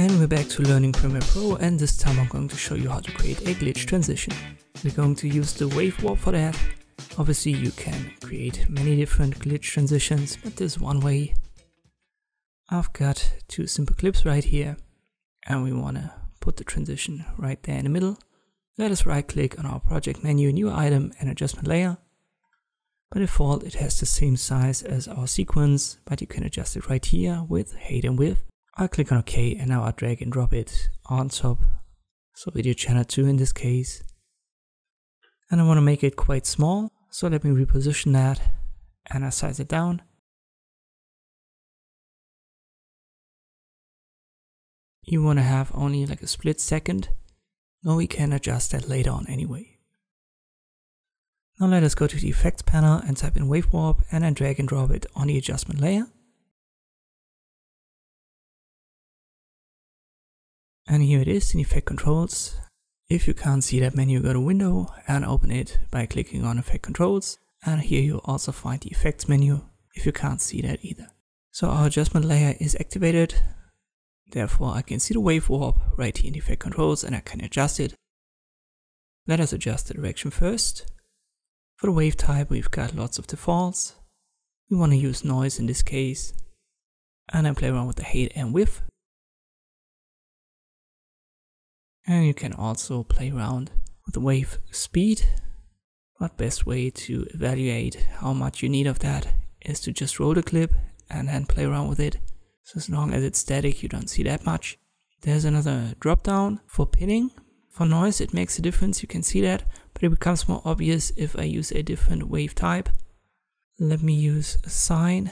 And we're back to learning Premiere Pro and this time I'm going to show you how to create a glitch transition. We're going to use the wave warp for that. Obviously you can create many different glitch transitions, but there's one way. I've got two simple clips right here and we want to put the transition right there in the middle. Let us right click on our project menu, new item and adjustment layer. By default it has the same size as our sequence, but you can adjust it right here with height and width. I'll click on OK and now I'll drag and drop it on top. So video channel 2 in this case. And I want to make it quite small, so let me reposition that and I size it down. You want to have only like a split second, No, we can adjust that later on anyway. Now let us go to the effects panel and type in wave warp and then drag and drop it on the adjustment layer. And here it is in effect controls. If you can't see that menu, go to window and open it by clicking on effect controls. And here you also find the effects menu if you can't see that either. So our adjustment layer is activated. Therefore I can see the wave warp right here in effect controls and I can adjust it. Let us adjust the direction first. For the wave type we've got lots of defaults. We want to use noise in this case. And then play around with the height and width. And you can also play around with wave speed. But best way to evaluate how much you need of that is to just roll the clip and then play around with it. So as long as it's static, you don't see that much. There's another drop down for pinning. For noise, it makes a difference, you can see that, but it becomes more obvious if I use a different wave type. Let me use a sine,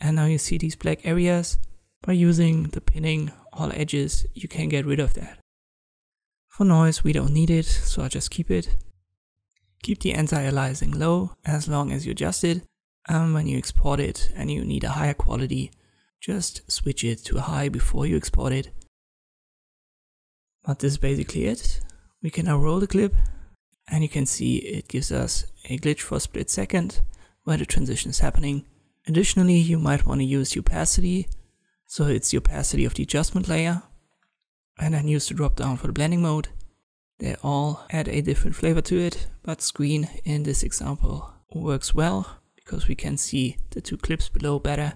and now you see these black areas. By using the pinning all edges, you can get rid of that. For noise, we don't need it, so I'll just keep it. Keep the anti-aliasing low as long as you adjust it. And um, when you export it and you need a higher quality, just switch it to high before you export it. But this is basically it. We can now roll the clip and you can see it gives us a glitch for a split second where the transition is happening. Additionally, you might want to use opacity. So it's the opacity of the adjustment layer and then use the drop down for the blending mode. They all add a different flavor to it, but screen in this example works well because we can see the two clips below better.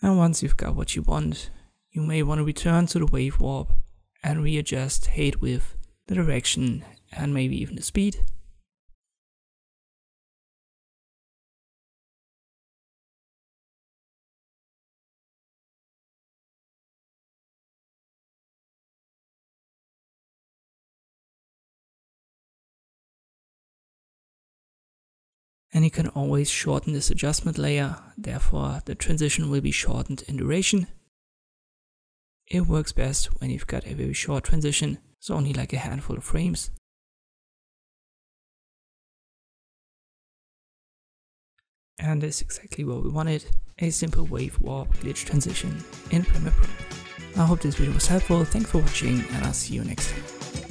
And once you've got what you want, you may want to return to the wave warp and readjust height width, the direction and maybe even the speed. And you can always shorten this adjustment layer, therefore the transition will be shortened in duration. It works best when you've got a very short transition, so only like a handful of frames. And that's exactly what we wanted, a simple wave warp glitch transition in Premiere Pro. I hope this video was helpful, thanks for watching and I'll see you next time.